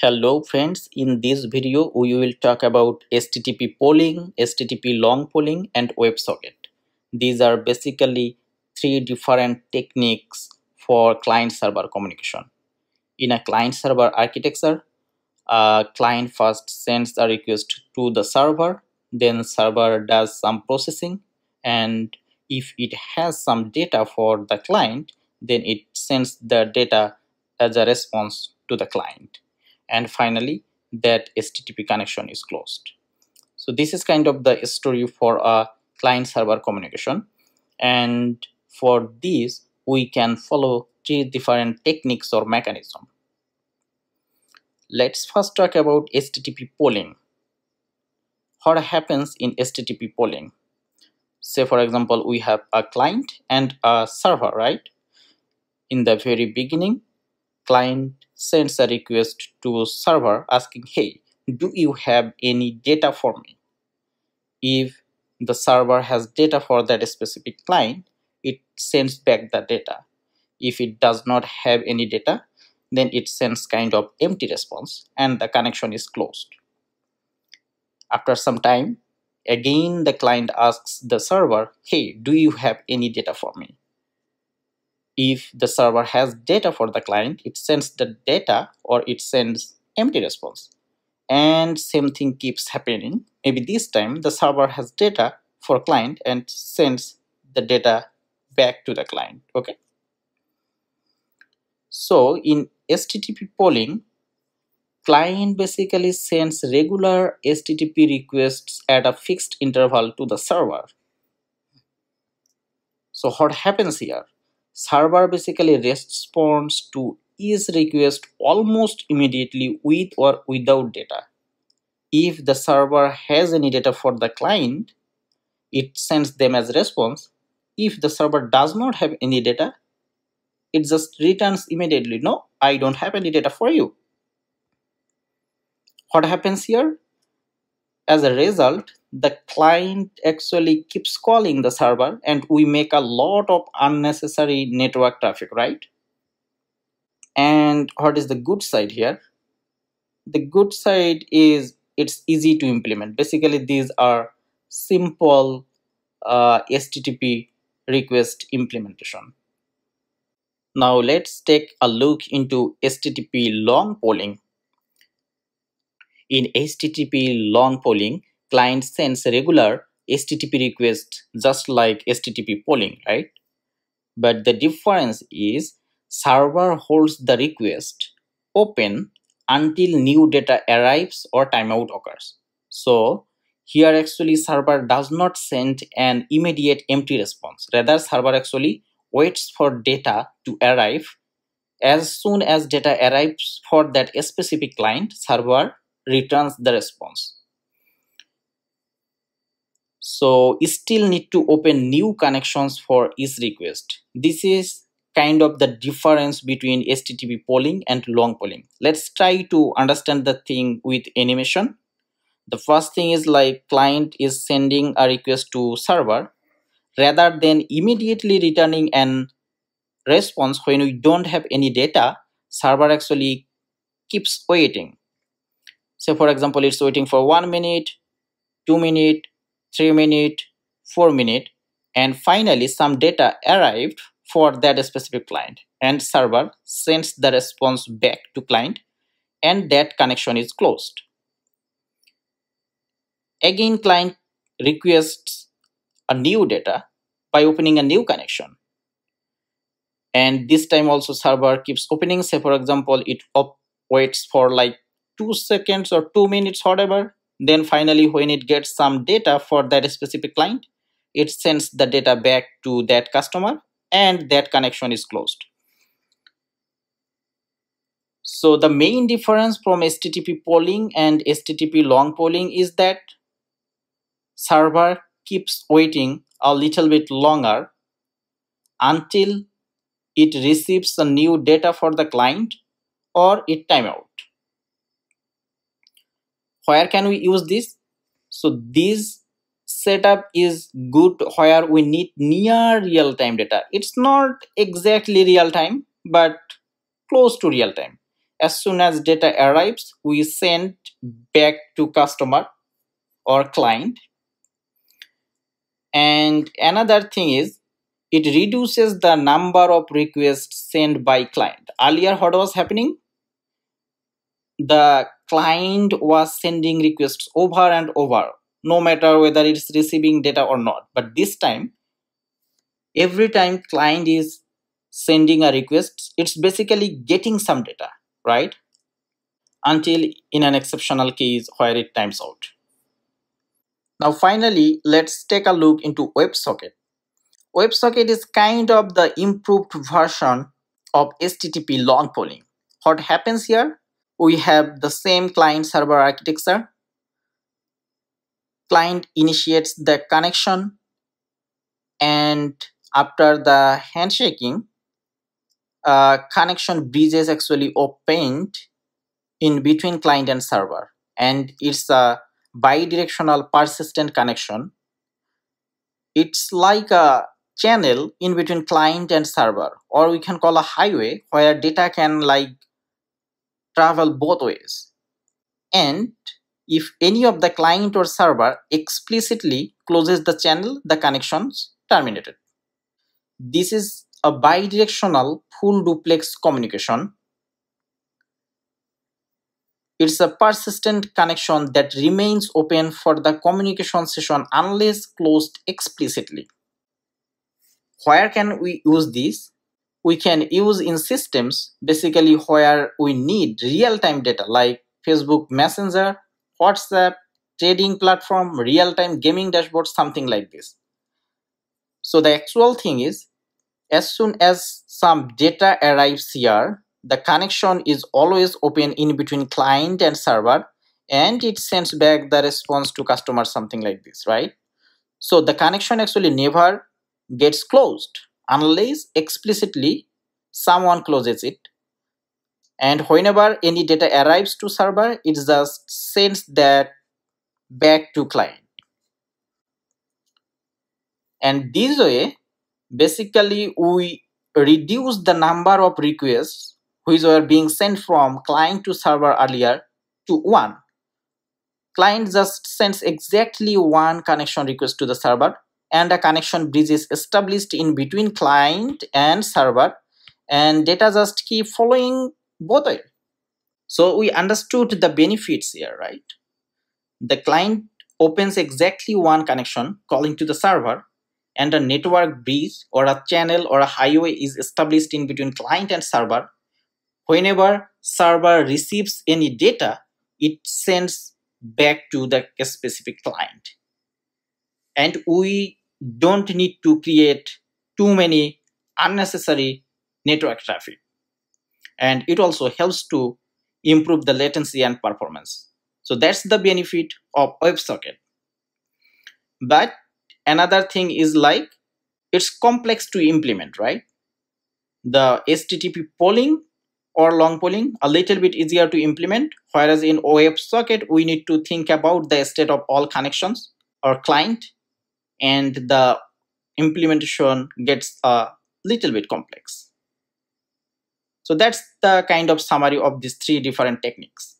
Hello friends, in this video we will talk about HTTP polling, HTTP long polling and WebSocket. These are basically three different techniques for client-server communication. In a client-server architecture, a client first sends a request to the server, then server does some processing and if it has some data for the client, then it sends the data as a response to the client and finally that HTTP connection is closed. So this is kind of the story for a client server communication and for this we can follow three different techniques or mechanism. Let's first talk about HTTP polling. What happens in HTTP polling? Say for example we have a client and a server right? In the very beginning client sends a request to server asking, hey, do you have any data for me? If the server has data for that specific client, it sends back the data. If it does not have any data, then it sends kind of empty response and the connection is closed. After some time, again the client asks the server, hey, do you have any data for me? If the server has data for the client it sends the data or it sends empty response. And same thing keeps happening. Maybe this time the server has data for client and sends the data back to the client okay? So in http polling client basically sends regular http requests at a fixed interval to the server. So what happens here server basically responds to each request almost immediately with or without data. If the server has any data for the client, it sends them as response. If the server does not have any data, it just returns immediately, no, I don't have any data for you. What happens here? As a result, the client actually keeps calling the server and we make a lot of unnecessary network traffic, right? And what is the good side here? The good side is it's easy to implement. Basically, these are simple uh, HTTP request implementation. Now let's take a look into HTTP long polling. In HTTP long polling, client sends a regular HTTP request just like HTTP polling, right? But the difference is server holds the request open until new data arrives or timeout occurs. So here actually server does not send an immediate empty response. Rather server actually waits for data to arrive. As soon as data arrives for that specific client, server returns the response. So you still need to open new connections for each request. This is kind of the difference between http polling and long polling. Let's try to understand the thing with animation. The first thing is like client is sending a request to server. Rather than immediately returning an response when we don't have any data server actually keeps waiting so for example it's waiting for one minute two minute 3 minute 4 minute and finally some data arrived for that specific client. And server sends the response back to client and that connection is closed. Again client requests a new data by opening a new connection. And this time also server keeps opening. Say for example it waits for like two seconds or two minutes whatever then finally, when it gets some data for that specific client, it sends the data back to that customer and that connection is closed. So the main difference from HTTP polling and HTTP long polling is that server keeps waiting a little bit longer until it receives a new data for the client or it timeout where can we use this? So this setup is good where we need near real-time data. It's not exactly real time but close to real time as soon as data arrives we send back to customer or client. And another thing is it reduces the number of requests sent by client. Earlier what was happening the client was sending requests over and over no matter whether it's receiving data or not. But this time every time client is sending a request it's basically getting some data right? Until in an exceptional case where it times out. Now finally let's take a look into WebSocket. WebSocket is kind of the improved version of HTTP long polling. What happens here we have the same client server architecture. Client initiates the connection and after the handshaking uh, connection bridges actually opened in between client and server and it's a bidirectional persistent connection. It's like a channel in between client and server or we can call a highway where data can like travel both ways and if any of the client or server explicitly closes the channel, the connections terminated. This is a bidirectional full duplex communication. It's a persistent connection that remains open for the communication session unless closed explicitly. Where can we use this? We can use in systems basically where we need real-time data like Facebook Messenger WhatsApp, trading platform, real-time gaming dashboard, something like this. So the actual thing is, as soon as some data arrives here, the connection is always open in between client and server and it sends back the response to customer something like this, right? So the connection actually never gets closed unless explicitly someone closes it. And whenever any data arrives to server it just sends that back to client. And this way basically we reduce the number of requests which were being sent from client to server earlier to one. Client just sends exactly one connection request to the server and a connection bridge is established in between client and server and data just keep following both way. So we understood the benefits here, right? The client opens exactly one connection calling to the server and a network bridge or a channel or a highway is established in between client and server. Whenever server receives any data, it sends back to the specific client. And we don't need to create too many unnecessary network traffic and it also helps to improve the latency and performance. So that's the benefit of WebSocket. But another thing is like it's complex to implement, right? The HTTP polling or long polling a little bit easier to implement, whereas in OF WebSocket we need to think about the state of all connections or client, and the implementation gets a little bit complex. So that's the kind of summary of these three different techniques.